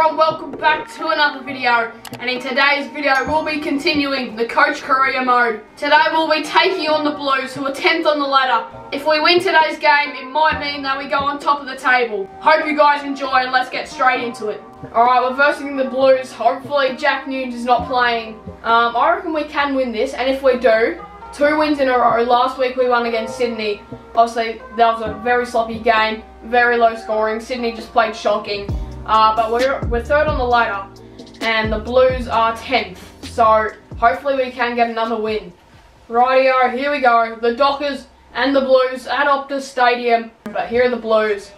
everyone, welcome back to another video and in today's video we'll be continuing the Coach career mode. Today we'll be taking on the Blues who are 10th on the ladder. If we win today's game it might mean that we go on top of the table. Hope you guys enjoy and let's get straight into it. Alright, we're versing the Blues. Hopefully Jack Newnes is not playing. Um, I reckon we can win this and if we do, two wins in a row. Last week we won against Sydney. Obviously that was a very sloppy game, very low scoring. Sydney just played shocking. Uh, but we're, we're third on the ladder, and the Blues are 10th. So hopefully we can get another win. Rightio, here we go. The Dockers and the Blues at Optus Stadium. But here are the Blues.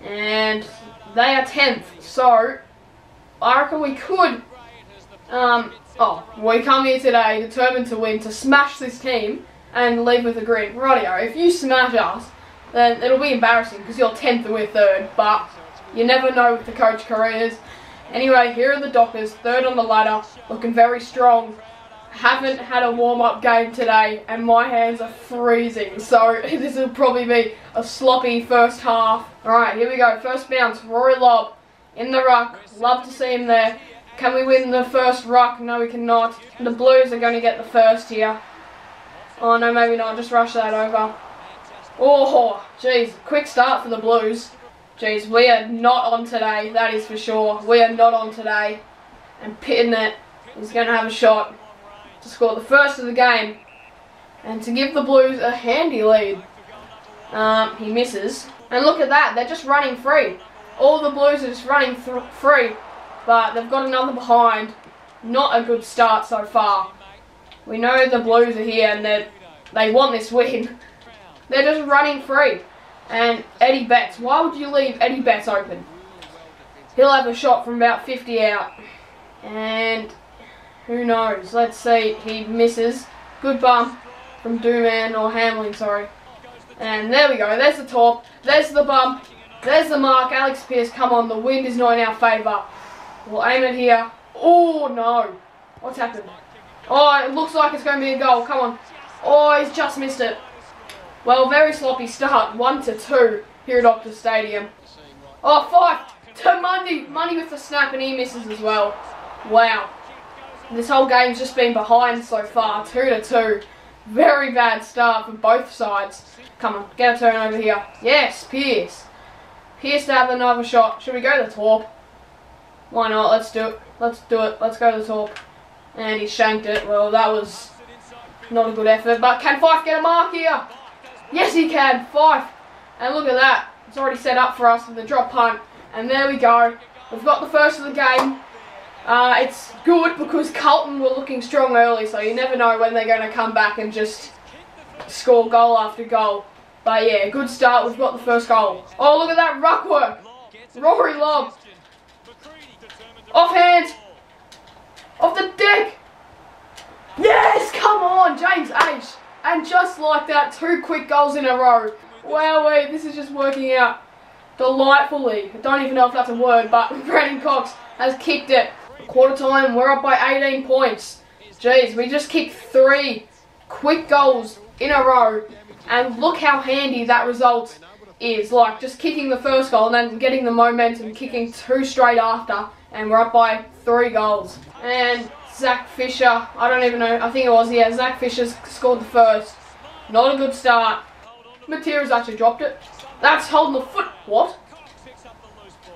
And they are 10th. So I reckon we could. Um, oh, we come here today determined to win, to smash this team and leave with a grin. Rightio, if you smash us, then it'll be embarrassing because you're 10th and we're 3rd. But you never know with the coach careers. Anyway, here are the Dockers, third on the ladder, looking very strong. Haven't had a warm-up game today, and my hands are freezing, so this will probably be a sloppy first half. Alright, here we go, first bounce, Rory Lobb in the ruck, love to see him there. Can we win the first ruck? No, we cannot. The Blues are going to get the first here. Oh, no, maybe not, just rush that over. Oh, jeez, quick start for the Blues. Jeez, we are not on today, that is for sure. We are not on today. And Pittonet is going to have a shot to score the first of the game. And to give the Blues a handy lead. Um, he misses. And look at that, they're just running free. All the Blues are just running free. But they've got another behind. Not a good start so far. We know the Blues are here and they they want this win. They're just running free and Eddie Betts. Why would you leave Eddie Betts open? He'll have a shot from about 50 out. And who knows? Let's see. He misses. Good bump from Duman or Hamling, sorry. And there we go. There's the top. There's the bump. There's the mark. Alex Pearce, come on. The wind is not in our favour. We'll aim it here. Oh, no. What's happened? Oh, it looks like it's going to be a goal. Come on. Oh, he's just missed it. Well, very sloppy start, 1 to 2 here at Optus Stadium. Oh, five to Mundy. Mundy with the snap and he misses as well. Wow. This whole game's just been behind so far, 2 to 2. Very bad start for both sides. Come on, get a turn over here. Yes, Pearce. Pearce to have another shot. Should we go to the top? Why not? Let's do it. Let's do it. Let's go to the top. And he shanked it. Well, that was not a good effort. But can Fyfe get a mark here? Yes, he can. Five. And look at that. It's already set up for us with the drop punt. And there we go. We've got the first of the game. Uh, it's good because Carlton were looking strong early, so you never know when they're going to come back and just score goal after goal. But yeah, good start. We've got the first goal. Oh, look at that ruck work. Rory Lobb. Off hands. Off the deck. Yes, come on, James H. And just like that, two quick goals in a row. Wow, wait, this is just working out delightfully. I don't even know if that's a word, but Brennan Cox has kicked it. Quarter time, we're up by 18 points. Jeez, we just kicked three quick goals in a row. And look how handy that result is. Like, just kicking the first goal and then getting the momentum, kicking two straight after. And we're up by three goals. And Zach Fisher, I don't even know, I think it was, yeah, Zach Fisher scored the first. Not a good start. Matera's actually dropped it. That's holding the foot. What?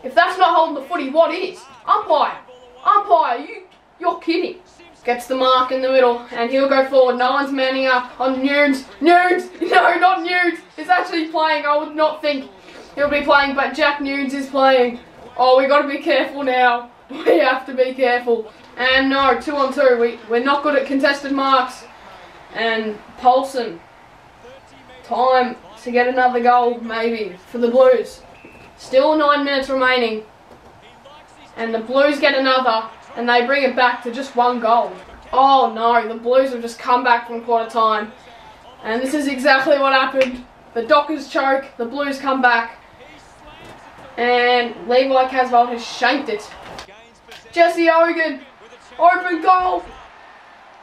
If that's not holding the footy, what is? Umpire. Umpire, you, you're kidding. Gets the mark in the middle, and he'll go forward. No one's manning up on Newnes. Newnes! No, not Newnes! He's actually playing. I would not think he'll be playing, but Jack Newnes is playing. Oh, we got to be careful now. We have to be careful. And no, two on two. We, we're not good at contested marks. And Paulson. Time to get another goal, maybe, for the Blues. Still nine minutes remaining. And the Blues get another. And they bring it back to just one goal. Oh no, the Blues have just come back from quarter time. And this is exactly what happened. The Dockers choke, the Blues come back. And Levi Casboult has shanked it. Jesse Hogan Open goal!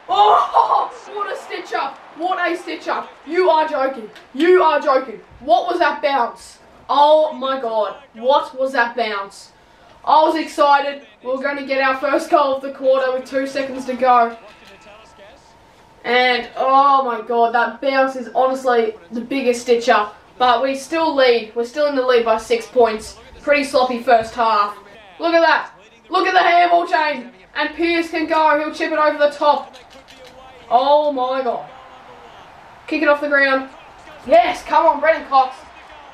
Oh, what a stitch up! What a stitch up! You are joking. You are joking. What was that bounce? Oh my god. What was that bounce? I was excited. We are going to get our first goal of the quarter with two seconds to go. And, oh my god, that bounce is honestly the biggest stitcher. But we still lead. We're still in the lead by six points. Pretty sloppy first half. Look at that. Look at the handball chain. And Pearce can go. He'll chip it over the top. Oh my god. Kick it off the ground. Yes, come on, Brennan Cox.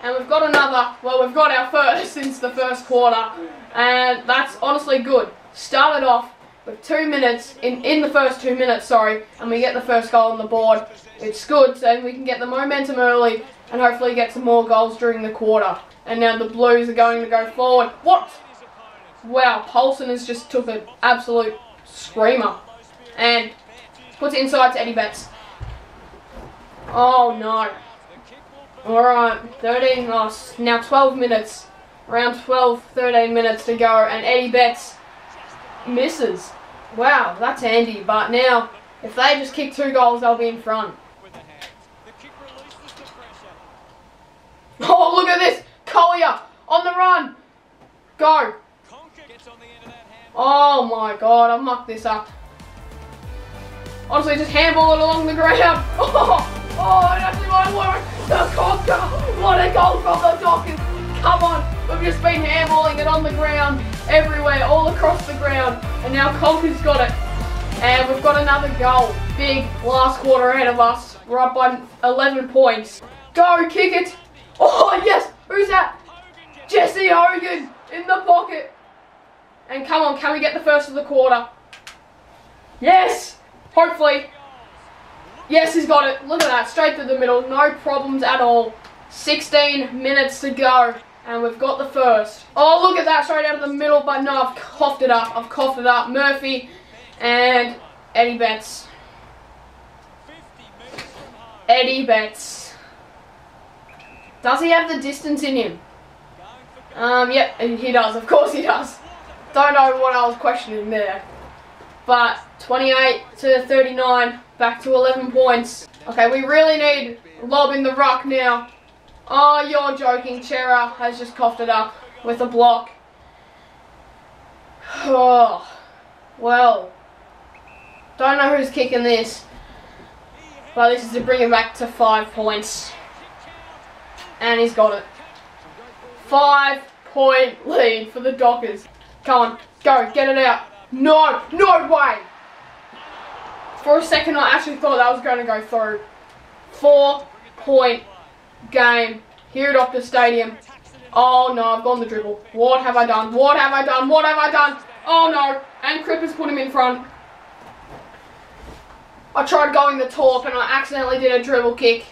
And we've got another, well, we've got our first since the first quarter. And that's honestly good. Started off with two minutes, in, in the first two minutes, sorry, and we get the first goal on the board. It's good, so we can get the momentum early and hopefully get some more goals during the quarter. And now the Blues are going to go forward. What? Wow, Paulson has just took an absolute screamer. And puts it inside to Eddie Betts. Oh no. Alright, 13, oh, now 12 minutes. Around 12, 13 minutes to go, and Eddie Betts misses. Wow, that's handy, but now, if they just kick two goals, they'll be in front. Oh, look at this! Collier, on the run! Go! Oh my god, I mucked this up. Honestly, just handball along the ground. Oh, oh, it actually might work. The Conca. What a goal from the Dockers. Come on. We've just been handballing it on the ground, everywhere, all across the ground. And now Conca's got it. And we've got another goal. Big last quarter ahead of us. We're up by 11 points. Go, kick it. Oh, yes. Who's that? Jesse Hogan in the pocket. And come on, can we get the first of the quarter? Yes! Hopefully. Yes, he's got it. Look at that. Straight through the middle. No problems at all. 16 minutes to go. And we've got the first. Oh, look at that. Straight out of the middle. But no, I've coughed it up. I've coughed it up. Murphy and Eddie Betts. Eddie Betts. Does he have the distance in him? Um, yep, he does. Of course he does. Don't know what I was questioning there. But 28 to 39, back to 11 points. Okay, we really need Lobb in the ruck now. Oh, you're joking. Cerra has just coughed it up with a block. Oh, well. Don't know who's kicking this. But this is to bring it back to five points. And he's got it. Five point lead for the Dockers. Come on, go, get it out. No, no way. For a second, I actually thought that was going to go through. Four point game here at Optus Stadium. Oh no, I've gone the dribble. What have I done? What have I done? What have I done? Oh no, and Crippers put him in front. I tried going the top and I accidentally did a dribble kick.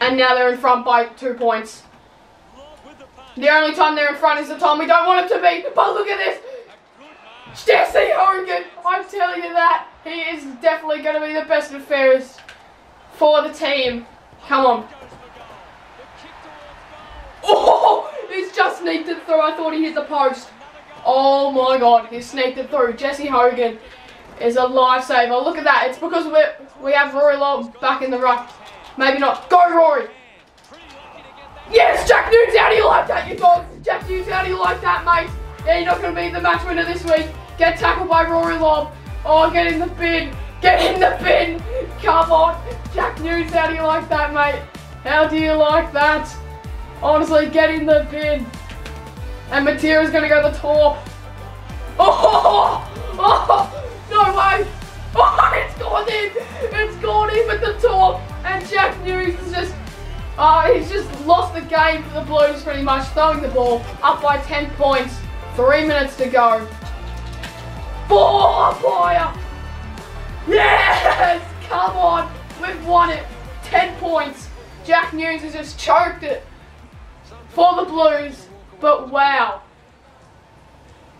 And now they're in front by two points. The only time they're in front is the time we don't want them to be. But look at this. Jesse Hogan, I'm telling you that. He is definitely going to be the best and fairest for the team. Come on. Oh, he's just sneaked it through. I thought he hit the post. Oh my god, he sneaked it through. Jesse Hogan is a lifesaver. Look at that. It's because we we have Rory Lobb back in the ruck. Maybe not. Go, Rory. Yes, Jack Newnes, how do you like that, you dog? Jack Newnes, how do you like that, mate? Yeah, you're not going to be the match winner this week. Get tackled by Rory Lobb. Oh, get in the bin. Get in the bin. Come on. Jack Newnes, how do you like that, mate? How do you like that? Honestly, get in the bin. And Matera's going to go the top. Oh, oh, no way. Oh, it's gone in. It's gone in with the top. And Jack Newnes is just uh, he's just lost the game for the Blues pretty much, throwing the ball up by 10 points. Three minutes to go. Ball fire! Yes! Come on! We've won it. 10 points. Jack Newnes has just choked it for the Blues. But wow.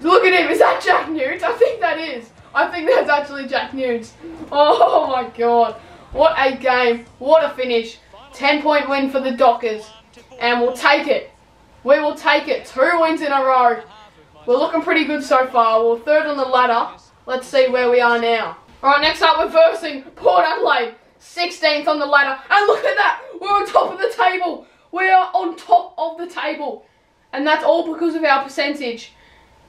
Look at him. Is that Jack Newnes? I think that is. I think that's actually Jack Newnes. Oh my god. What a game. What a finish. 10 point win for the Dockers. And we'll take it. We will take it. Two wins in a row. We're looking pretty good so far. We're third on the ladder. Let's see where we are now. Alright, next up we're versing Port Adelaide. 16th on the ladder. And look at that. We're on top of the table. We are on top of the table. And that's all because of our percentage.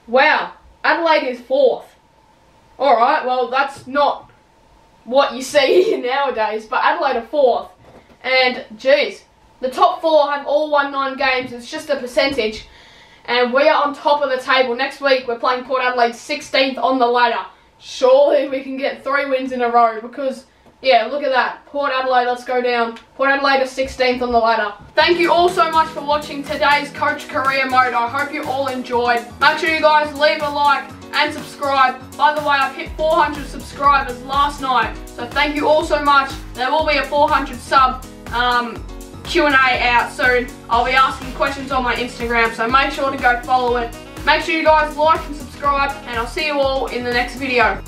Wow, Adelaide is fourth. Alright, well, that's not what you see nowadays, but Adelaide are fourth. And, geez, the top four have all won nine games. It's just a percentage. And we are on top of the table. Next week, we're playing Port Adelaide 16th on the ladder. Surely we can get three wins in a row because, yeah, look at that. Port Adelaide, let's go down. Port Adelaide are 16th on the ladder. Thank you all so much for watching today's Coach Career Mode. I hope you all enjoyed. Make sure you guys leave a like and subscribe. By the way, I've hit 400 subscribers last night. So thank you all so much. There will be a 400 sub um, Q&A out soon. I'll be asking questions on my Instagram, so make sure to go follow it. Make sure you guys like and subscribe, and I'll see you all in the next video.